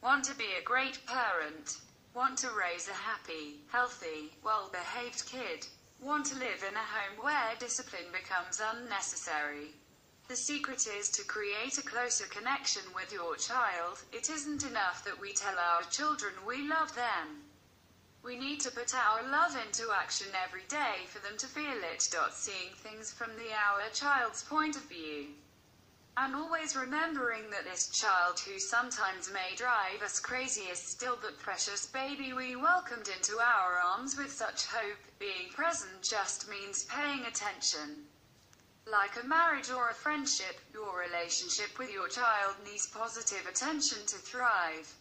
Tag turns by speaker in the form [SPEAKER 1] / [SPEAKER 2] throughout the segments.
[SPEAKER 1] Want to be a great parent. Want to raise a happy, healthy, well-behaved kid. Want to live in a home where discipline becomes unnecessary. The secret is to create a closer connection with your child. It isn't enough that we tell our children we love them. We need to put our love into action every day for them to feel it. Seeing things from the our child's point of view. And always remembering that this child who sometimes may drive us crazy is still the precious baby we welcomed into our arms with such hope. Being present just means paying attention. Like a marriage or a friendship, your relationship with your child needs positive attention to thrive.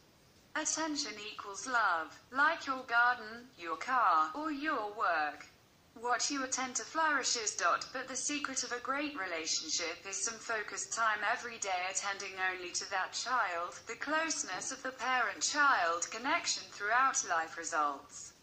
[SPEAKER 1] Attention equals love, like your garden, your car, or your work. What you attend to flourishes. But the secret of a great relationship is some focused time every day attending only to that child. The closeness of the parent-child connection throughout life results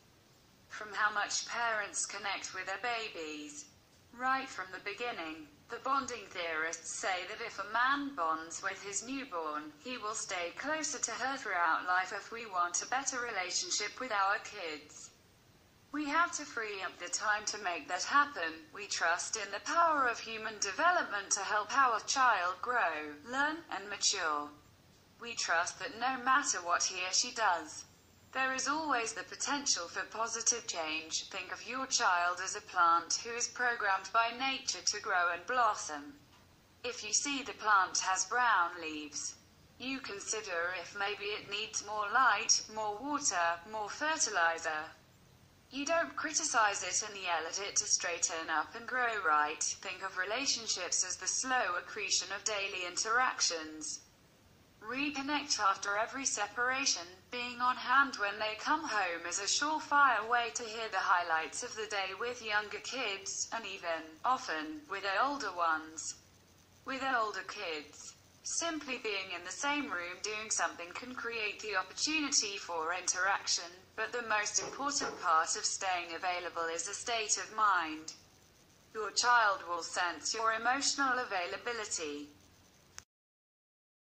[SPEAKER 1] from how much parents connect with their babies. Right from the beginning, the bonding theorists say that if a man bonds with his newborn, he will stay closer to her throughout life if we want a better relationship with our kids. We have to free up the time to make that happen. We trust in the power of human development to help our child grow, learn, and mature. We trust that no matter what he or she does, there is always the potential for positive change. Think of your child as a plant who is programmed by nature to grow and blossom. If you see the plant has brown leaves, you consider if maybe it needs more light, more water, more fertilizer. You don't criticize it and yell at it to straighten up and grow right. Think of relationships as the slow accretion of daily interactions. Reconnect after every separation. Being on hand when they come home is a surefire way to hear the highlights of the day with younger kids, and even, often, with older ones. With older kids, simply being in the same room doing something can create the opportunity for interaction, but the most important part of staying available is a state of mind. Your child will sense your emotional availability.